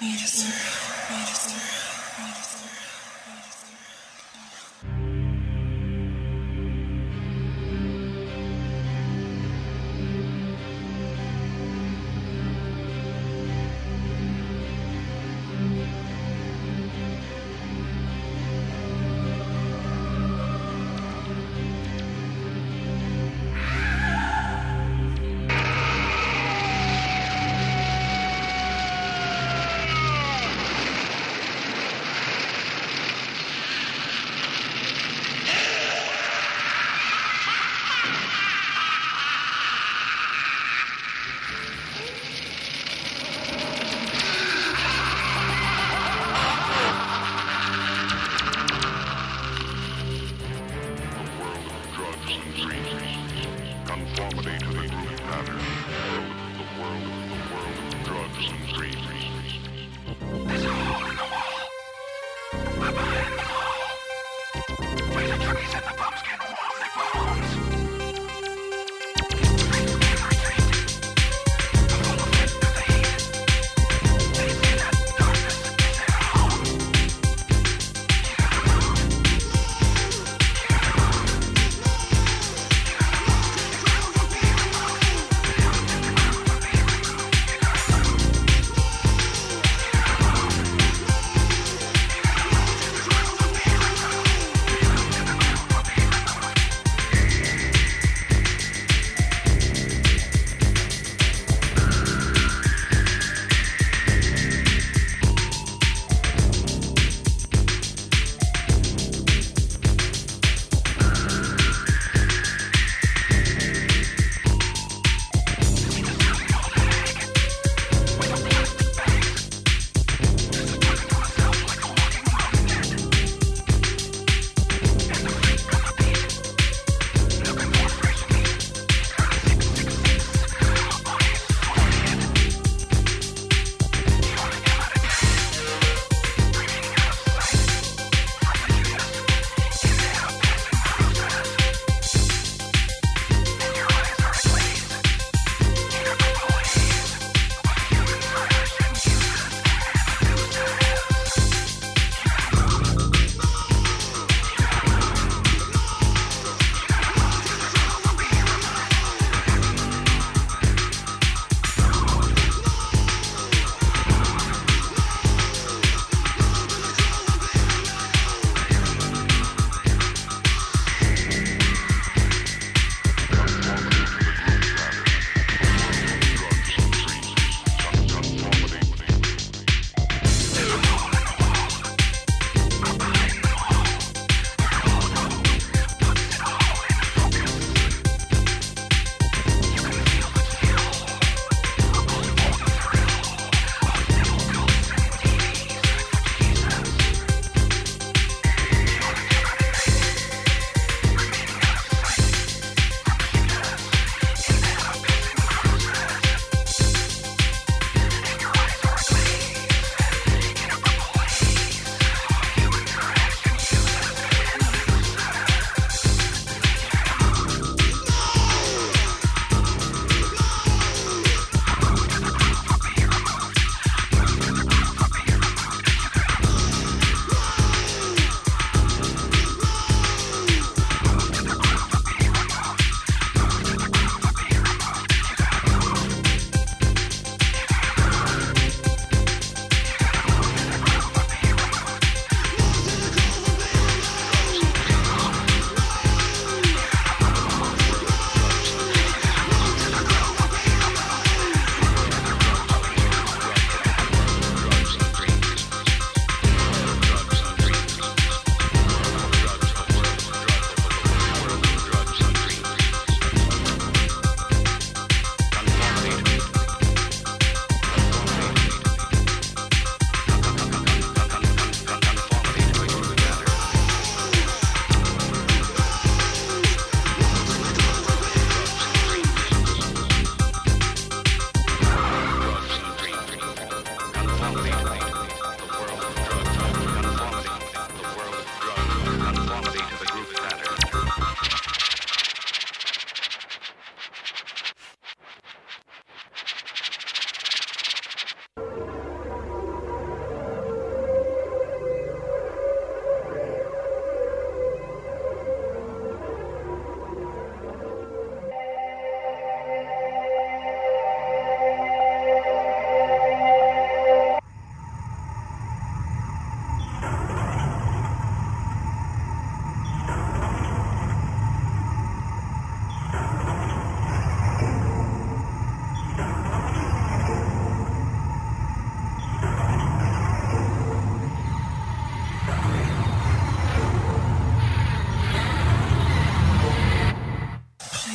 Minister. Minister. Minister.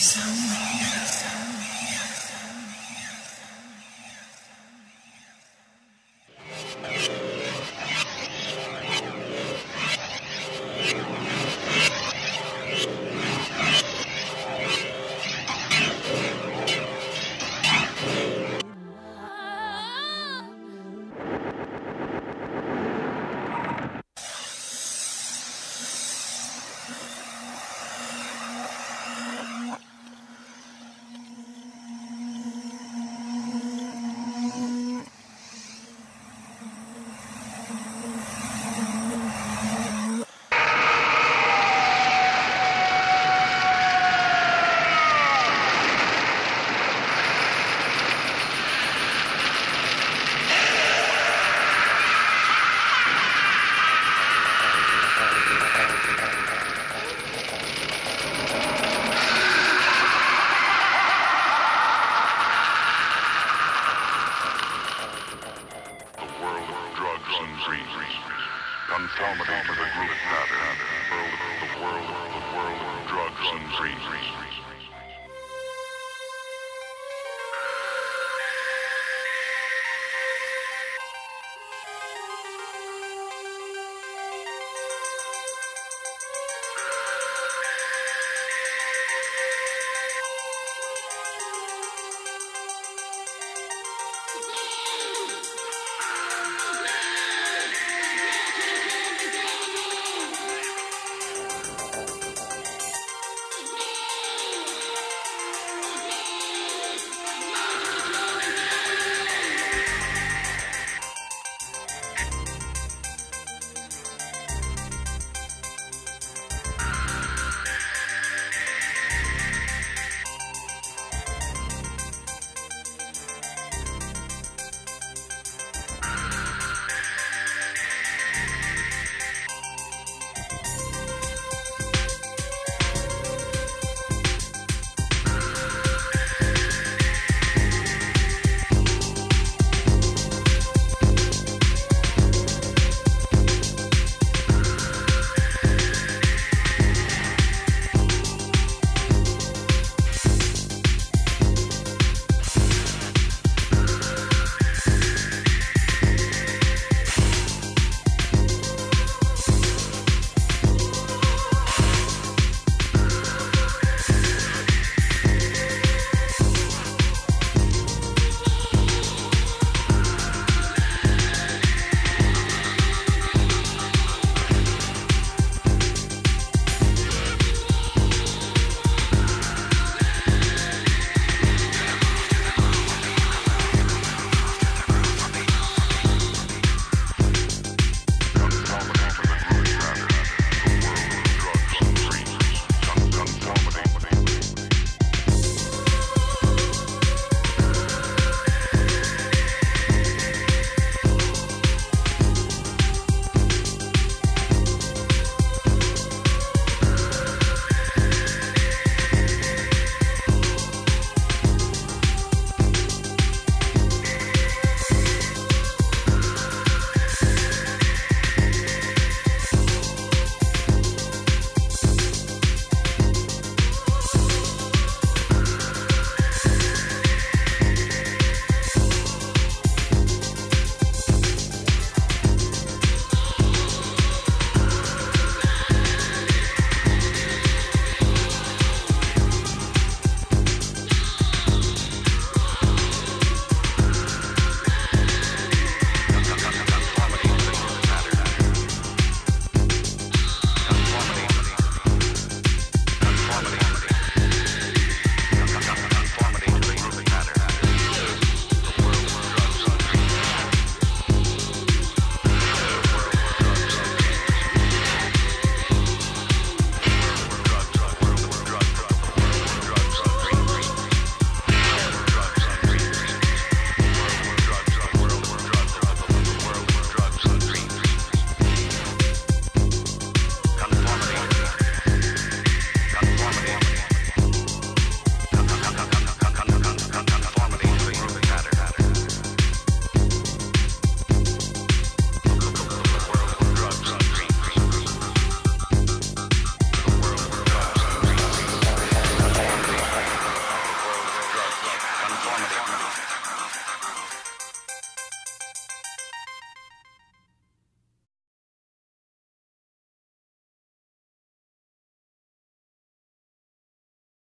sound.